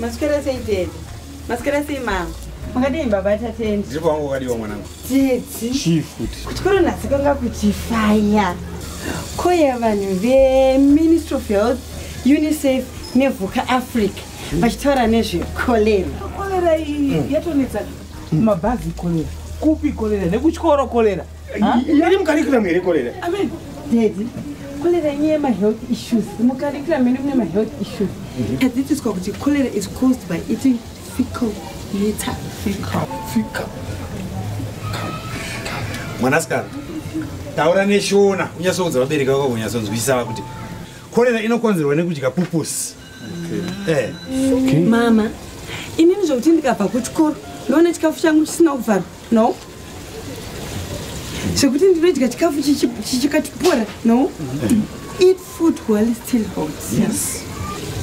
maswera sei tete? Maswera sei mama? Makadii baba tatendi ndiri pangu wakadiwa mwanangu. Tedzi chifuti kutyoro nhasi kwanga kuti faya koya vanhu veministry of health unicef nevhuka africa vachitaura nezvekolera kolera iyi yatonetsa mabhazi kolera kupi kolera nekutyoro kolera iri mukarikiramu here korera amen. Dedi kolera nyaya yemahealth issues. Mukarikira mene mune mahealth issues. Tadzidziswa kuti kolera is caused by eating fecal litter. Mwanasikana taura neshona unyatsoudza vabereki vako kunyatsonzwisisa kuti korera inokonzerwa nekudya pupusi Eh. mama inini zvokuti ndikabva kuchikoro ndoona chikafu changu chisina kuvharwa no zvekuti ndinodya chikafu chichi- chichikatipora no? Eat food while still hot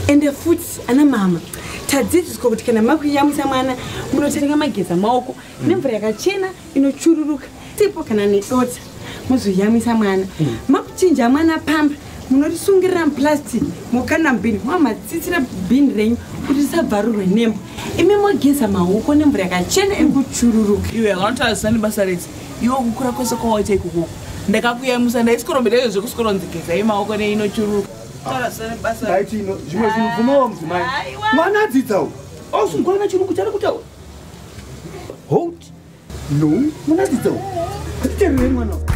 ende futi ana mama tadzidziswa kuti kana makuyamwisa mwana munoterenga mageza maoko nemvura yakachena inochururuka tipo kana nedota muzoyamwisa mwana. Makuchinja mwana pamba munorisungirira muplastic mukana mubhini mamatsitsira bhini renyu kuti risabvarurwe nembo imi mogeza maoko nemvura yakachena iri kuchururuka iwe akanotarisisa nebasa rese iwe kukura kwese kwawaita ikoko. Ndakakuyamusa ndaisikorombe ndaiyo zvekusikorondegeza imaoko neinochuruka tarisisa nebasa aiti ino zvimwe zvinhu bvumawo mudzimai. Mwana adzidzawo ausungwana chirungu chari kutaura hot no mwana adzidzawo atitererei mwanawo